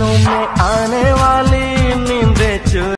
कानों में आने वाली नींद